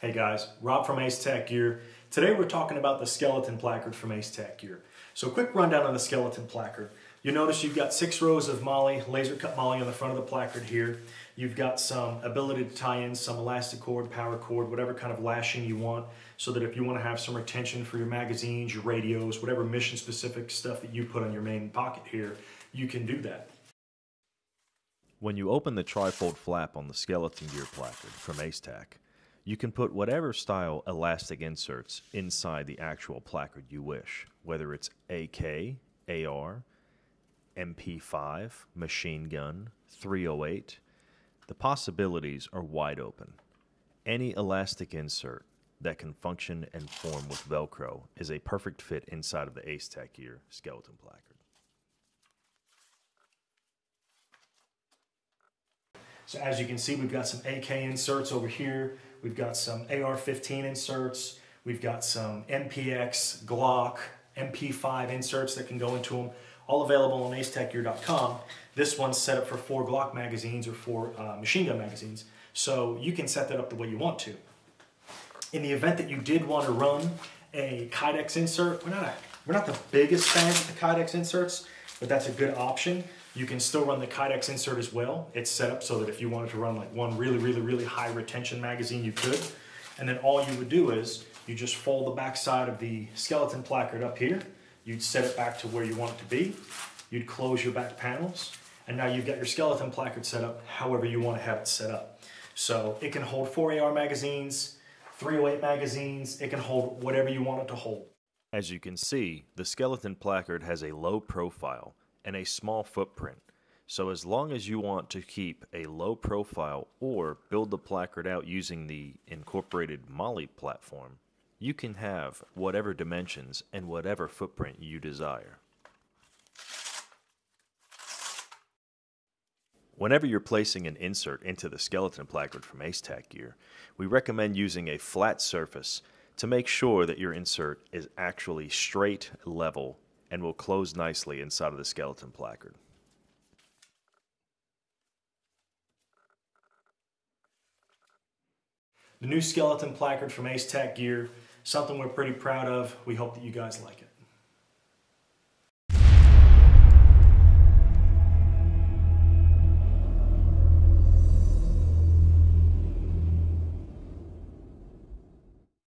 Hey guys, Rob from Ace Tac Gear. Today we're talking about the skeleton placard from Ace Tac Gear. So quick rundown on the skeleton placard. You notice you've got six rows of MOLLE, laser cut MOLLE on the front of the placard here. You've got some ability to tie in some elastic cord, paracord, whatever kind of lashing you want, so that if you want to have some retention for your magazines, your radios, whatever mission specific stuff that you put on your main pocket here, you can do that. When you open the trifold flap on the skeleton gear placard from Ace Tac, you can put whatever style elastic inserts inside the actual placard you wish, whether it's AK, AR, MP5, machine gun, 308. The possibilities are wide open. Any elastic insert that can function and form with Velcro is a perfect fit inside of the Ace Tac Gear skeleton placard. So as you can see, we've got some AK inserts over here. We've got some AR-15 inserts. We've got some MPX, Glock, MP5 inserts that can go into them. All available on acetacgear.com. This one's set up for four Glock magazines or four uh, machine gun magazines. So you can set that up the way you want to. In the event that you did want to run a Kydex insert, we're not, a, we're not the biggest fans of the Kydex inserts, but that's a good option. You can still run the Kydex insert as well. It's set up so that if you wanted to run like one really, really, really high retention magazine, you could. And then all you would do is you just fold the back side of the skeleton placard up here. You'd set it back to where you want it to be. You'd close your back panels. And now you've got your skeleton placard set up however you want to have it set up. So it can hold 4AR magazines, 308 magazines. It can hold whatever you want it to hold. As you can see, the skeleton placard has a low profile and a small footprint. So as long as you want to keep a low profile or build the placard out using the incorporated MOLLE platform, you can have whatever dimensions and whatever footprint you desire. Whenever you're placing an insert into the skeleton placard from AceTac Gear, we recommend using a flat surface to make sure that your insert is actually straight, level, and will close nicely inside of the skeleton placard. The new skeleton placard from Ace Tac Gear, something we're pretty proud of. We hope that you guys like it.